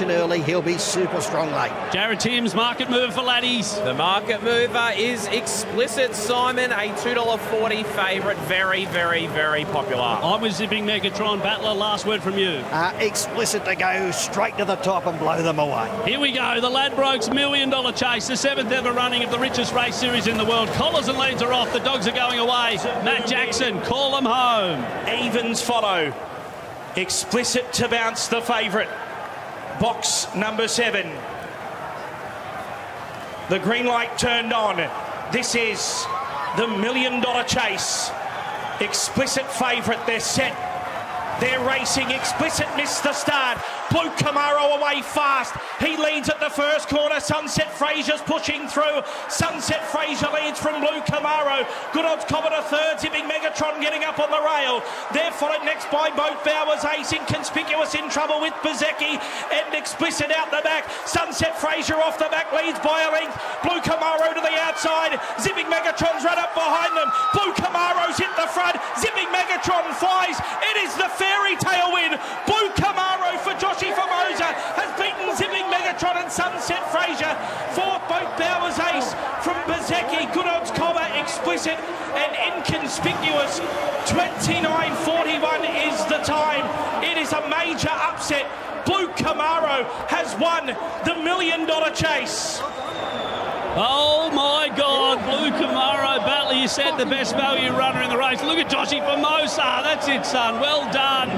action early. He'll be super strong late. Jared Timms, market move for laddies. The market mover is Explicit Simon, a $2.40 favourite. Very, very, very popular. I'm with Zipping Megatron. Battler, last word from you. Uh, explicit to go straight to the top and blow them away. Here we go. The Ladbrokes Million Dollar Chase, the seventh ever running of the richest race series in the world. Collars and leads are off. The dogs are going away. Matt Jackson, call them home. Evens follow. Explicit to bounce the favourite. Box number seven. The green light turned on. This is the million dollar chase. Explicit favourite. They're set. They're racing. Explicit missed the start. Blue Kermaro away fast. He leads at the first corner. Sunset Fraser's pushing through. Sunset Fraser leads from Blue Kermaro. Good odds Commodore third. Zipping Megatron getting up on the rail. They're followed next by Boat Bowers. Ace inconspicuous in trouble with Bezecchi. And Explicit out the back. Sunset Fraser off the back leads by a length. Blue Kermaro to the outside. Zipping Megatron's run up behind them. Blue Kermaro's hit the front. Zipping Megatron flies. It is the fairy tale win. Blue Kermaro for Joshy Formosa has beaten Zipping Megatron and Sunset Fraser. Fourth, both Bowers Ace from Bezecchi. Good odds, comma, explicit and inconspicuous. 29.41 is the time. It is a major upset. Blue Kermaro has won the million dollar chase. Oh my God, Blue Kermaro you said the best value runner in the race. Look at Joshy Formosa, that's it, son. Well done.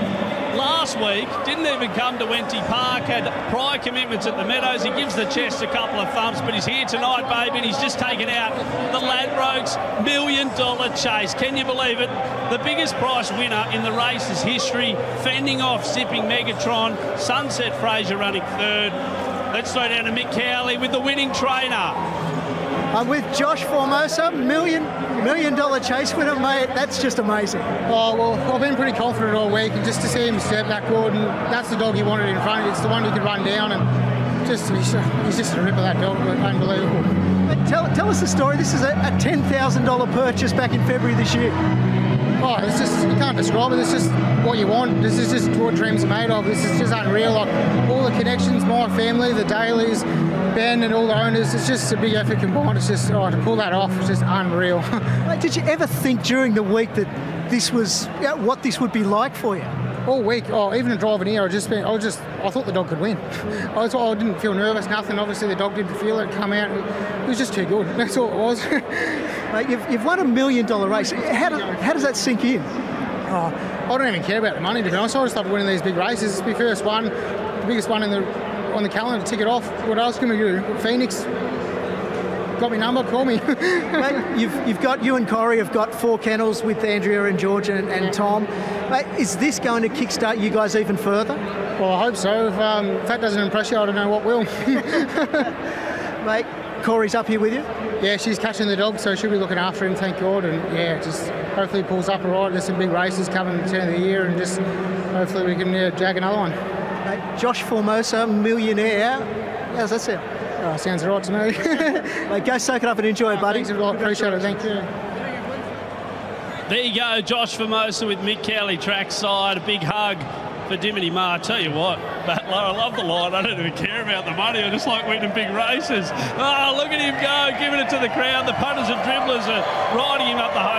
Last week, didn't even come to Wenty Park, had prior commitments at the Meadows. He gives the chest a couple of thumps, but he's here tonight, baby, and he's just taken out the Ladbrokes million dollar chase. Can you believe it? The biggest price winner in the race's history, fending off Zipping Megatron, Sunset Fraser running third. Let's throw down to Mick Cowley with the winning trainer. I'm with Josh Formosa, million million dollar chase winner, mate. That's just amazing. Oh well, I've been pretty confident all week, and just to see him step that good, and that's the dog he wanted in front. It's the one he could run down, and just he's, he's just a ripper that dog, unbelievable. But tell, tell us the story. This is a, a ten thousand dollar purchase back in February this year. Oh, it's just you can't describe it. It's just what you want. This is just what dreams are made of. This is just unreal. Like all the connections, my family, the dailies, Ben, and all the owners. It's just a big effort combined. It's just oh, to pull that off. It's just unreal. Did you ever think during the week that this was yeah, what this would be like for you? All week, oh, even a driving here, I just been, I was just, I thought the dog could win. I, was, I didn't feel nervous, nothing. Obviously, the dog didn't feel it come out. It was just too good. That's all it was. Mate, you've, you've won a million dollar race. How, do, how does that sink in? Oh, I don't even care about the money to be honest. I just started winning these big races. It's my first one, the biggest one in the on the calendar to tick it off. What else can we do? Phoenix, got my number, call me. Mate, you've, you've got, you and Corey have got four kennels with Andrea and George and, and Tom. Mate, is this going to kickstart you guys even further? Well, I hope so. If, um, if that doesn't impress you, I don't know what will. Mate, Corey's up here with you? Yeah, she's catching the dog, so she'll be looking after him, thank God. And yeah, just hopefully pulls up all right. There's some big races coming at the end of the year, and just hopefully we can yeah, jag another one. Mate, Josh Formosa, millionaire. Yes, that's it. Oh, sounds right to me. Mate, go soak it up and enjoy it, uh, buddy. Thanks a lot. Appreciate it. Thank you. There you go, Josh Formosa with Mick Cowley trackside. A big hug for Dimity Ma. I tell you what, Battler, I love the line. I don't even care about the money. I just like winning big races. Oh, look at him go, giving it to the crowd. The punters and dribblers are riding him up the home.